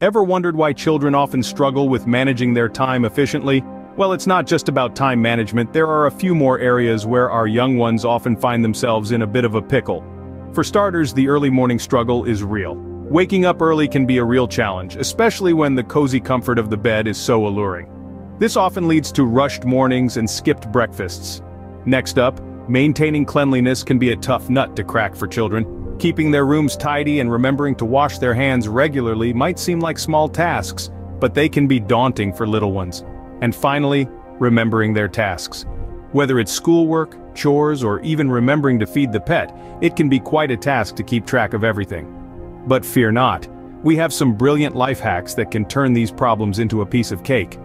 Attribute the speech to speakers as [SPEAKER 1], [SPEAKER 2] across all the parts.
[SPEAKER 1] Ever wondered why children often struggle with managing their time efficiently? Well, it's not just about time management, there are a few more areas where our young ones often find themselves in a bit of a pickle. For starters, the early morning struggle is real. Waking up early can be a real challenge, especially when the cozy comfort of the bed is so alluring. This often leads to rushed mornings and skipped breakfasts. Next up, maintaining cleanliness can be a tough nut to crack for children. Keeping their rooms tidy and remembering to wash their hands regularly might seem like small tasks, but they can be daunting for little ones. And finally, remembering their tasks. Whether it's schoolwork, chores, or even remembering to feed the pet, it can be quite a task to keep track of everything. But fear not, we have some brilliant life hacks that can turn these problems into a piece of cake.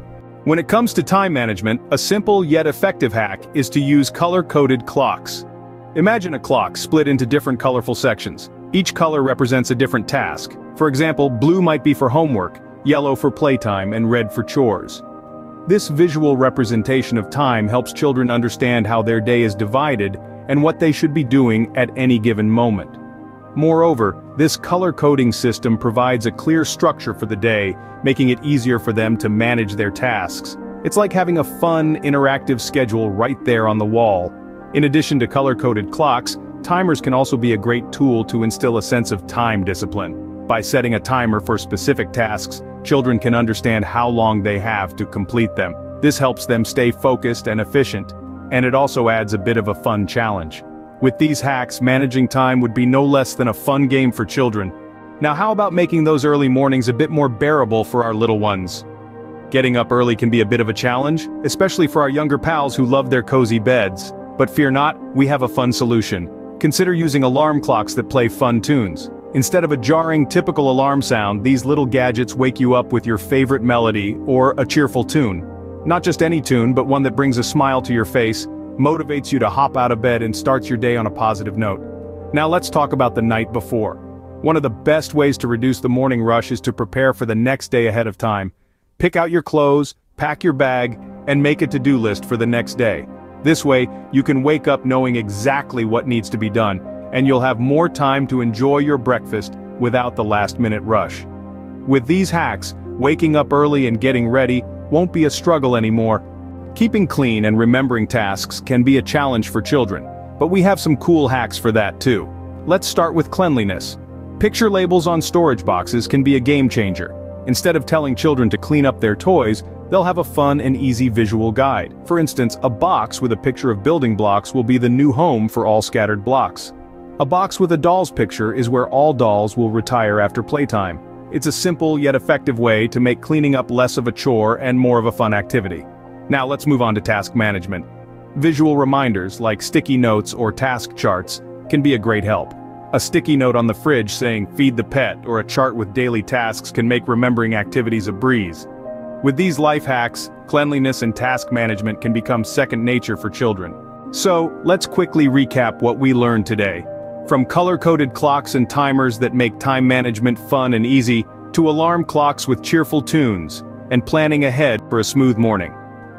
[SPEAKER 1] When it comes to time management, a simple yet effective hack is to use color-coded clocks. Imagine a clock split into different colorful sections. Each color represents a different task. For example, blue might be for homework, yellow for playtime, and red for chores. This visual representation of time helps children understand how their day is divided and what they should be doing at any given moment. Moreover, this color coding system provides a clear structure for the day, making it easier for them to manage their tasks. It's like having a fun, interactive schedule right there on the wall. In addition to color-coded clocks, timers can also be a great tool to instill a sense of time discipline. By setting a timer for specific tasks, children can understand how long they have to complete them. This helps them stay focused and efficient, and it also adds a bit of a fun challenge. With these hacks, managing time would be no less than a fun game for children. Now how about making those early mornings a bit more bearable for our little ones? Getting up early can be a bit of a challenge, especially for our younger pals who love their cozy beds. But fear not, we have a fun solution. Consider using alarm clocks that play fun tunes. Instead of a jarring typical alarm sound, these little gadgets wake you up with your favorite melody or a cheerful tune. Not just any tune, but one that brings a smile to your face, motivates you to hop out of bed and starts your day on a positive note. Now let's talk about the night before. One of the best ways to reduce the morning rush is to prepare for the next day ahead of time. Pick out your clothes, pack your bag, and make a to-do list for the next day. This way, you can wake up knowing exactly what needs to be done, and you'll have more time to enjoy your breakfast without the last-minute rush. With these hacks, waking up early and getting ready won't be a struggle anymore, Keeping clean and remembering tasks can be a challenge for children, but we have some cool hacks for that too. Let's start with cleanliness. Picture labels on storage boxes can be a game changer. Instead of telling children to clean up their toys, they'll have a fun and easy visual guide. For instance, a box with a picture of building blocks will be the new home for all scattered blocks. A box with a doll's picture is where all dolls will retire after playtime. It's a simple yet effective way to make cleaning up less of a chore and more of a fun activity. Now let's move on to task management. Visual reminders like sticky notes or task charts can be a great help. A sticky note on the fridge saying feed the pet or a chart with daily tasks can make remembering activities a breeze. With these life hacks, cleanliness and task management can become second nature for children. So, let's quickly recap what we learned today. From color-coded clocks and timers that make time management fun and easy, to alarm clocks with cheerful tunes, and planning ahead for a smooth morning.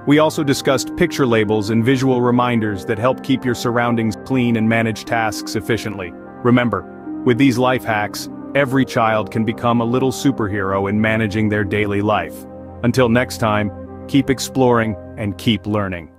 [SPEAKER 1] We also discussed picture labels and visual reminders that help keep your surroundings clean and manage tasks efficiently. Remember, with these life hacks, every child can become a little superhero in managing their daily life. Until next time, keep exploring and keep learning.